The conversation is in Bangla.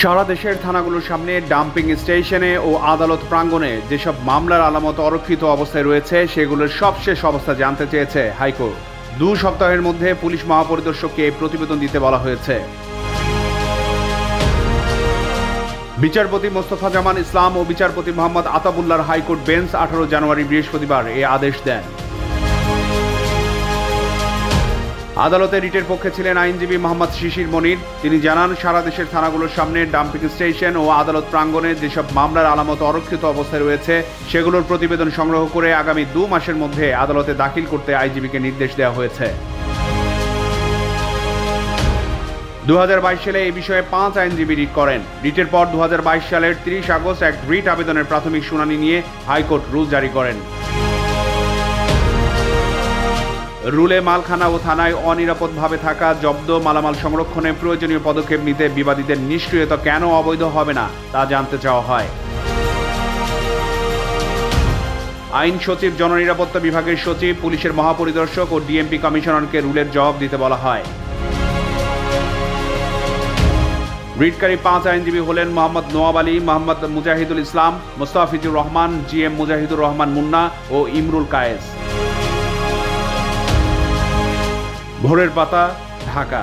সারা দেশের থানাগুলোর সামনে ডাম্পিং স্টেশনে ও আদালত প্রাঙ্গণে যেসব মামলার আলামত অরক্ষিত অবস্থায় রয়েছে, সেগুলোর সবশেষ অবস্থা জানতে চেয়েছে হাইকোর্ট। দু সপ্তাহের মধ্যে পুলিশ মহাপরিদর্শককে প্রতিবেদন দিতে বলা হয়েছে। বিচারপতি মোস্তফা জামান ইসলাম ও বিচারপতি মোহাম্মদ আতাবুল্লার হাইকোর্ট বেঞ্চ আঠারো জানুয়ারি বৃহস্পতিবার এ আদেশ দেন। আদালতে রিটের পক্ষে ছিলেন আইনজীবী মোহাম্মদ শিশির মনির। তিনি জানান, সারা দেশের থানাগুলোর সামনে ডাম্পিং স্টেশন ও আদালত প্রাঙ্গণে যেসব মামলার আলামত অরক্ষিত অবস্থায় রয়েছে, সেগুলোর প্রতিবেদন সংগ্রহ করে আগামী দু মাসের মধ্যে আদালতে দাখিল করতে আইনজীবীকে নির্দেশ দেওয়া হয়েছে। দু হাজার বাইশ সালে এই বিষয়ে পাঁচ আইনজীবী রিট করেন। রিটের পর দু হাজার বাইশ সালের তিরিশ আগস্ট এক রিট আবেদনের প্রাথমিক শুনানি নিয়ে হাইকোর্ট রুল জারি করেন। রুলে মালখানা ও থানায় অনিরাপদভাবে থাকা জব্দ মালামাল সংরক্ষণে প্রয়োজনীয় পদক্ষেপ নিতে বিবাদীদের নিষ্ক্রিয়তা কেন অবৈধ হবে না তা জানতে চাওয়া হয়। আইন সচিব, জননিরাপত্তা বিভাগের সচিব, পুলিশের মহাপরিদর্শক ও ডিএমপি কমিশনারকে রুলের জবাব দিতে বলা হয়। রিটকারী পাঁচ আইনজীবী হলেন মোহাম্মদ নোয়াব আলী, মোহাম্মদ মুজাহিদুল ইসলাম, মোস্তাফিজুর রহমান, জি এম মুজাহিদুর রহমান মুন্না ও ইমরুল কায়েস। ভোরের পাতা ঢাকা।